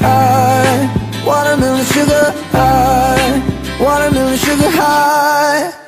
high. Watermelon sugar high. Watermelon sugar high.